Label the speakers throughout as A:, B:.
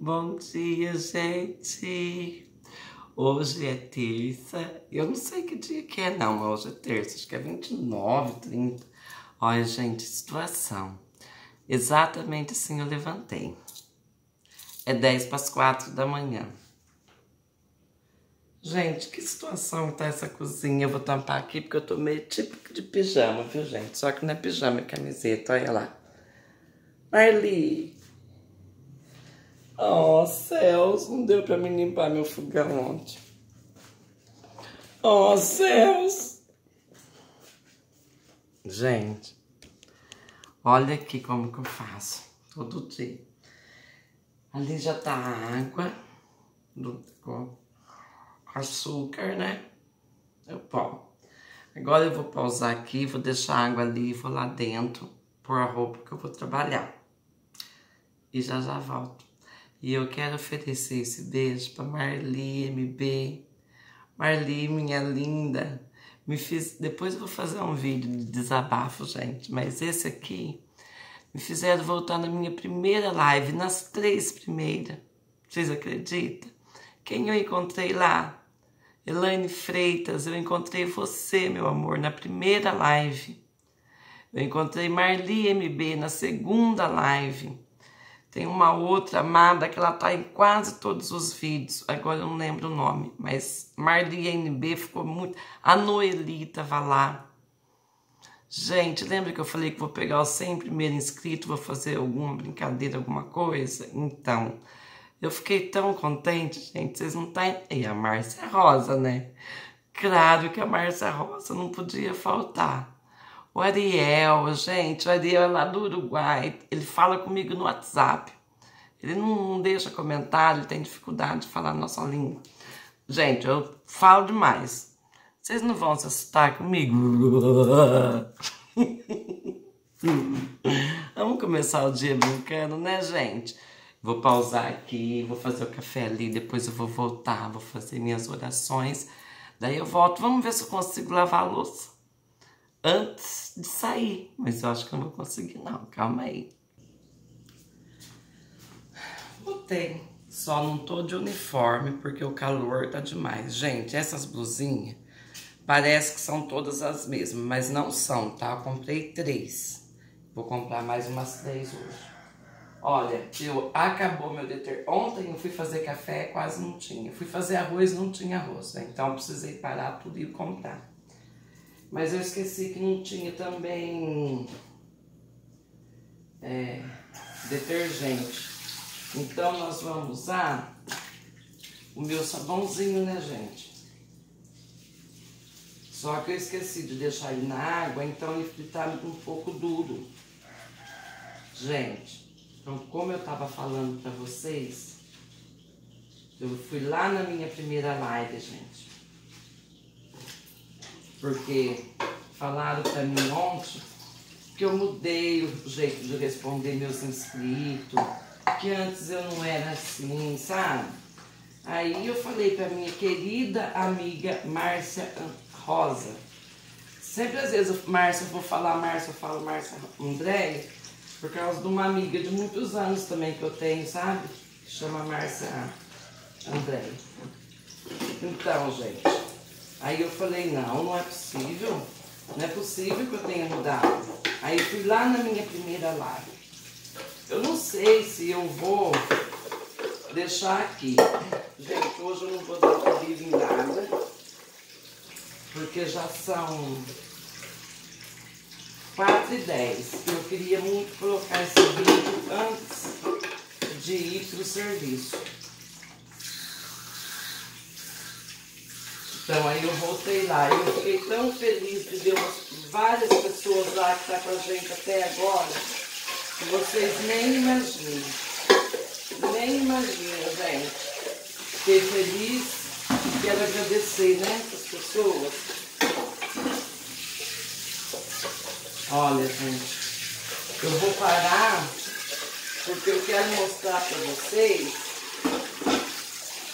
A: Bom dia, gente. Hoje é terça. Eu não sei que dia que é, não. Hoje é terça. Acho que é 29, 30. Olha, gente, situação. Exatamente assim eu levantei. É 10 para as 4 da manhã. Gente, que situação tá essa cozinha. Eu vou tampar aqui porque eu tô meio tipo de pijama, viu, gente? Só que não é pijama, é camiseta. Olha lá. Marli. Oh, céus, não deu pra me limpar meu fogão ontem. Oh, céus. Gente, olha aqui como que eu faço todo dia. Ali já tá a água açúcar, né? Eu pó. Agora eu vou pausar aqui, vou deixar a água ali, vou lá dentro pôr a roupa que eu vou trabalhar. E já já volto. E eu quero oferecer esse beijo para Marli MB. Marli, minha linda. Me fiz, depois eu vou fazer um vídeo de desabafo, gente, mas esse aqui me fizeram voltar na minha primeira live, nas três primeiras. Vocês acreditam? Quem eu encontrei lá? Elaine Freitas, eu encontrei você, meu amor, na primeira live. Eu encontrei Marli MB na segunda live. Tem uma outra amada que ela tá em quase todos os vídeos. Agora eu não lembro o nome, mas Marli MB ficou muito. A Noeli tava lá. Gente, lembra que eu falei que vou pegar os 100 primeiros inscritos, vou fazer alguma brincadeira, alguma coisa? Então, eu fiquei tão contente, gente, vocês não estão... E a Márcia Rosa, né? Claro que a Márcia Rosa não podia faltar. O Ariel, gente, o Ariel é lá do Uruguai, ele fala comigo no WhatsApp. Ele não, deixa comentário, ele tem dificuldade de falar a nossa língua. Gente, eu falo demais. Vocês não vão se assustar comigo? Vamos começar o dia brincando, né, gente? Vou pausar aqui, vou fazer o café ali, depois eu vou voltar, vou fazer minhas orações. Daí eu volto, vamos ver se eu consigo lavar a louça antes de sair. Mas eu acho que não vou conseguir não, calma aí. Botei, só não tô de uniforme porque o calor tá demais. Gente, essas blusinhas parece que são todas as mesmas, mas não são, tá? Eu comprei três. Vou comprar mais umas três hoje. Olha, eu acabou meu deter. Ontem eu fui fazer café, quase não tinha. Fui fazer arroz, não tinha arroz. Né? Então precisei parar tudo e comprar. Mas eu esqueci que não tinha também é, detergente. Então nós vamos usar o meu sabãozinho, né, gente? Só que eu esqueci de deixar ele na água, então ele tá um pouco duro. Gente, então, como eu estava falando para vocês, eu fui lá na minha primeira live, gente. Porque falaram para mim ontem que eu mudei o jeito de responder meus inscritos, que antes eu não era assim, sabe? Aí eu falei para minha querida amiga Márcia Rosa. Sempre às vezes, Márcia, eu vou falar Márcia, eu falo Márcia Andréia por causa de uma amiga de muitos anos também que eu tenho, sabe? Chama Márcia André. Então, gente, aí eu falei, não, não é possível. Não é possível que eu tenha mudado. Aí fui lá na minha primeira live. Eu não sei se eu vou deixar aqui. Gente, hoje eu não vou dar pedido em nada. Porque já são 4 e 10. Eu queria muito colocar esse vídeo antes de ir para o serviço. Então aí eu voltei lá. Eu fiquei tão feliz de ver várias pessoas lá que estão tá com a gente até agora. Que vocês nem imaginam. Nem imaginam, gente. Fiquei feliz e quero agradecer, né, as pessoas. Olha, gente, eu vou parar porque eu quero mostrar para vocês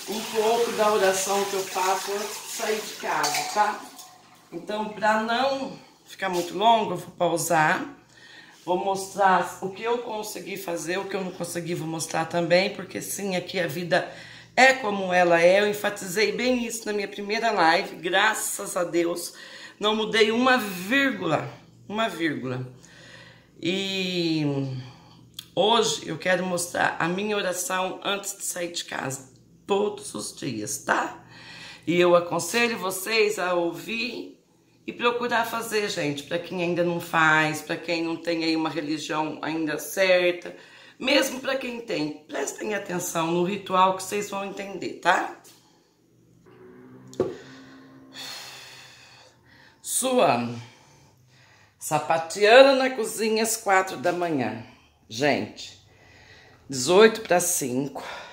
A: um pouco da oração que eu faço sair de casa, tá? Então, para não ficar muito longo, eu vou pausar, Vou mostrar o que eu consegui fazer, o que eu não consegui, vou mostrar também, porque sim, aqui a vida é como ela é. Eu enfatizei bem isso na minha primeira live, graças a Deus. Não mudei uma vírgula, uma vírgula. E hoje eu quero mostrar a minha oração antes de sair de casa, todos os dias, tá? E eu aconselho vocês a ouvir e procurar fazer, gente, para quem ainda não faz, para quem não tem aí uma religião ainda certa, mesmo para quem tem. Prestem atenção no ritual que vocês vão entender, tá? Suando. Sapateando na cozinha às quatro da manhã. Gente, 18 para 5.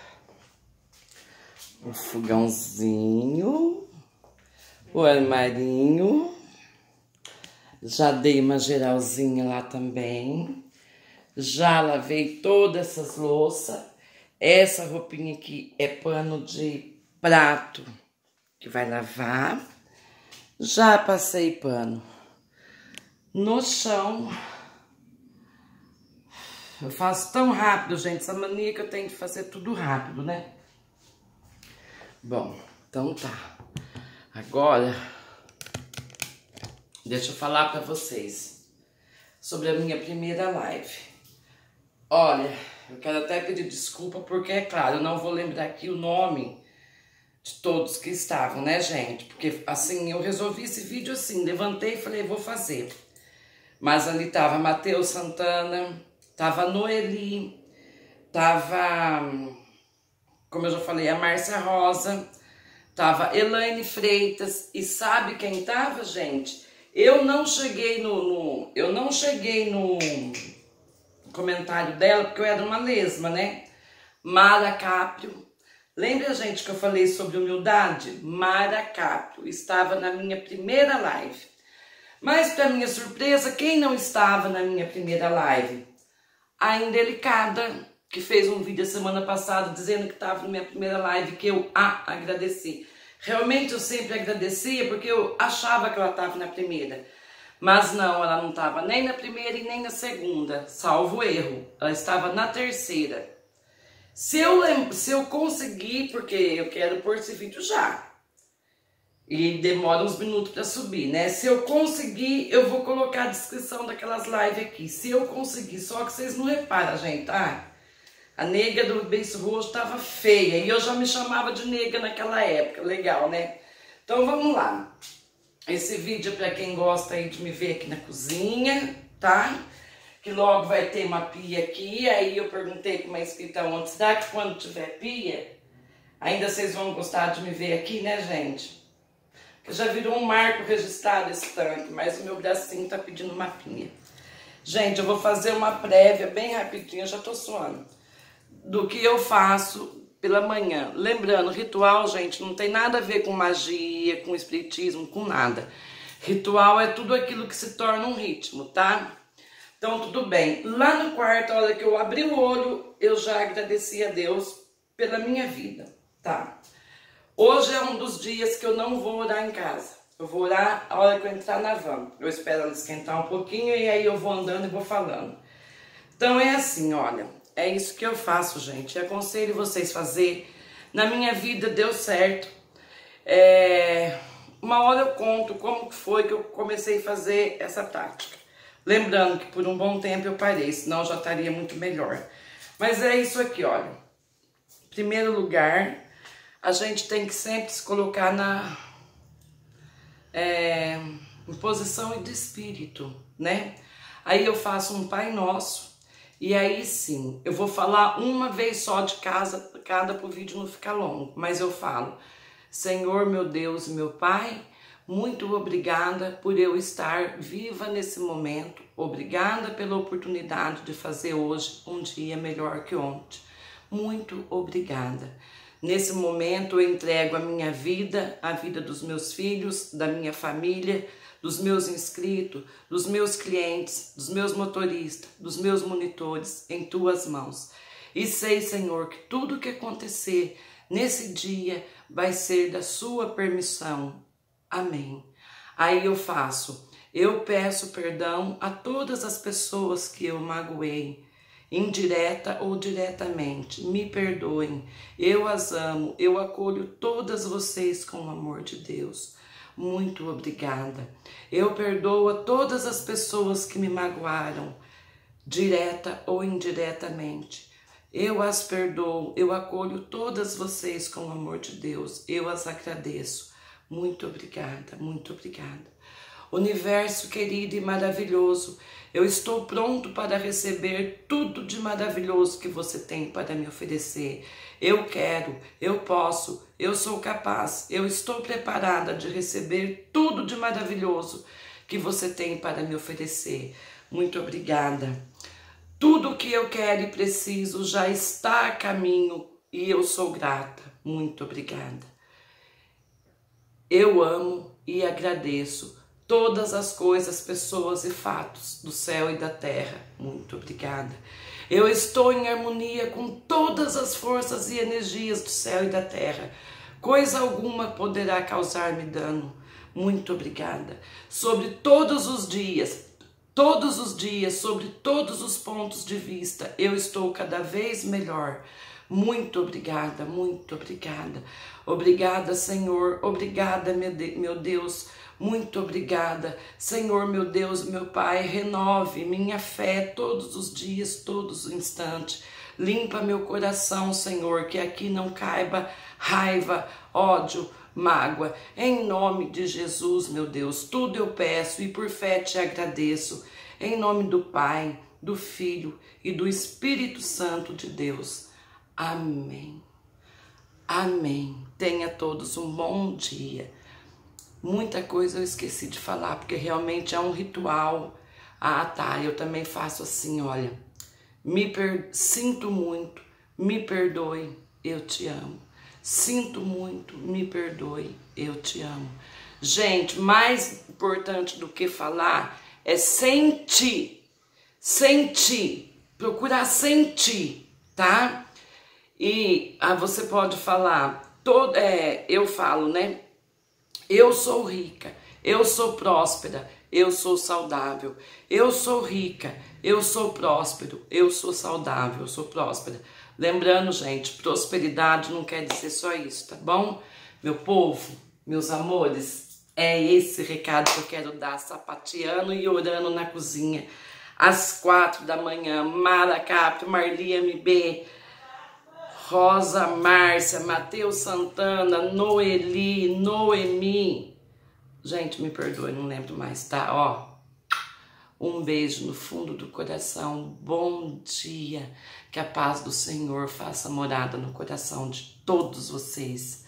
A: O fogãozinho. O armarinho. Já dei uma geralzinha lá também. Já lavei todas essas louças. Essa roupinha aqui é pano de prato que vai lavar. Já passei pano no chão. Eu faço tão rápido, gente. Essa mania que eu tenho de fazer tudo rápido, né? Bom, então tá. Agora Deixa eu falar para vocês sobre a minha primeira live. Olha, eu quero até pedir desculpa porque, é claro, eu não vou lembrar aqui o nome de todos que estavam, né, gente? Porque, assim, eu resolvi esse vídeo assim, levantei e falei, vou fazer. Mas ali tava Matheus Santana, tava Noeli, tava, como eu já falei, a Márcia Rosa, tava Elaine Freitas, e sabe quem tava, gente? Eu não cheguei no, no, eu não cheguei no comentário dela porque eu era uma lesma, né? Mara Caprio. Lembra, gente, que eu falei sobre humildade? Mara Caprio estava na minha primeira live. Mas, para minha surpresa, quem não estava na minha primeira live? A Indelicada, que fez um vídeo a semana passada dizendo que estava na minha primeira live, que eu a agradeci. Realmente eu sempre agradecia porque eu achava que ela estava na primeira. Mas não, ela não estava nem na primeira e nem na segunda, salvo erro. Ela estava na terceira. Se eu, se eu conseguir, porque eu quero pôr esse vídeo já. E demora uns minutos para subir, né? Se eu conseguir, eu vou colocar a descrição daquelas lives aqui. Se eu conseguir, só que vocês não reparam, gente, tá? A nega do beiço roxo estava feia e eu já me chamava de nega naquela época. Legal, né? Então vamos lá. Esse vídeo é para quem gosta aí de me ver aqui na cozinha, tá? Que logo vai ter uma pia aqui. Aí eu perguntei para uma inscrita ontem, será que quando tiver pia, ainda vocês vão gostar de me ver aqui, né, gente? Que já virou um marco registrado esse tanque, mas o meu bracinho tá pedindo uma pia. Gente, eu vou fazer uma prévia bem rapidinho, eu já tô suando do que eu faço pela manhã. Lembrando, ritual, gente, não tem nada a ver com magia, com espiritismo, com nada. Ritual é tudo aquilo que se torna um ritmo, tá? Então, tudo bem. Lá no quarto, a hora que eu abri o olho, eu já agradeci a Deus pela minha vida, tá? Hoje é um dos dias que eu não vou orar em casa. Eu vou orar a hora que eu entrar na van. Eu espero ela esquentar um pouquinho e aí eu vou andando e vou falando. Então é assim, olha. É isso que eu faço, gente. aconselho vocês fazer. Na minha vida deu certo. É... Uma hora eu conto como foi que eu comecei a fazer essa prática. Lembrando que por um bom tempo eu parei, senão já estaria muito melhor. Mas é isso aqui, olha. Primeiro lugar, a gente tem que sempre se colocar na é, em posição de espírito, né? Aí eu faço um Pai Nosso e aí sim, eu vou falar uma vez só de casa, cada para o vídeo não ficar longo, mas eu falo: Senhor, meu Deus meu Pai, muito obrigada por eu estar viva nesse momento. Obrigada pela oportunidade de fazer hoje um dia melhor que ontem. Muito obrigada. Nesse momento eu entrego a minha vida, a vida dos meus filhos, da minha família, dos meus inscritos, dos meus clientes, dos meus motoristas, dos meus monitores em tuas mãos. E sei, Senhor, que tudo que acontecer nesse dia vai ser da sua permissão. Amém. Aí eu faço Eu peço perdão a todas as pessoas que eu magoei, indireta ou diretamente. Me perdoem. Eu as amo. Eu acolho todas vocês com o amor de Deus. Muito obrigada. Eu perdoo a todas as pessoas que me magoaram, direta ou indiretamente. Eu as perdoo, eu acolho todas vocês com o amor de Deus. Eu as agradeço. Muito obrigada, muito obrigada. Universo querido e maravilhoso, eu estou pronto para receber tudo de maravilhoso que você tem para me oferecer. Eu quero, eu posso, eu sou capaz, eu estou preparada de receber tudo de maravilhoso que você tem para me oferecer. Muito obrigada. Tudo o que eu quero e preciso já está a caminho e eu sou grata. Muito obrigada. Eu amo e agradeço todas as coisas, pessoas e fatos do céu e da terra. Muito obrigada. Eu estou em harmonia com todas as forças e energias do céu e da terra. Coisa alguma poderá causar-me dano. Muito obrigada. Sobre todos os dias, todos os dias, sobre todos os pontos de vista, eu estou cada vez melhor. Muito obrigada, muito obrigada. Obrigada, Senhor. Obrigada, meu Deus muito obrigada, Senhor meu Deus, meu Pai, renove minha fé todos os dias, todos os instantes. Limpa meu coração, Senhor, que aqui não caiba raiva, ódio, mágoa. Em nome de Jesus, meu Deus, tudo eu peço e por fé te agradeço. Em nome do Pai, do Filho e do Espírito Santo de Deus. Amém. Amém. Tenha todos um bom dia. Muita coisa eu esqueci de falar, porque realmente é um ritual. Ah, tá, eu também faço assim, olha. Me per... Sinto muito, me perdoe, eu te amo. Sinto muito, me perdoe, eu te amo. Gente, mais importante do que falar é sentir. Sentir. Procurar sentir, tá? E ah, você pode falar, todo, é, eu falo, né? Eu sou rica, eu sou próspera, eu sou saudável. Eu sou rica, eu sou próspero, eu sou saudável, eu sou próspera. Lembrando, gente, prosperidade não quer dizer só isso, tá bom? Meu povo, meus amores, é esse recado que eu quero dar, sapateando e orando na cozinha. Às quatro da manhã, Mara Capri, Marli MB, Rosa Márcia, Matheus Santana, Noeli, Noemi. Gente, me perdoe, não lembro mais, tá? Ó, um beijo no fundo do coração. Bom dia. Que a paz do Senhor faça morada no coração de todos vocês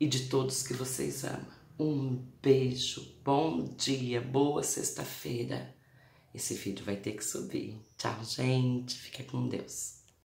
A: e de todos que vocês amam. Um beijo. Bom dia. Boa sexta-feira. Esse vídeo vai ter que subir. Tchau, gente. Fica com Deus.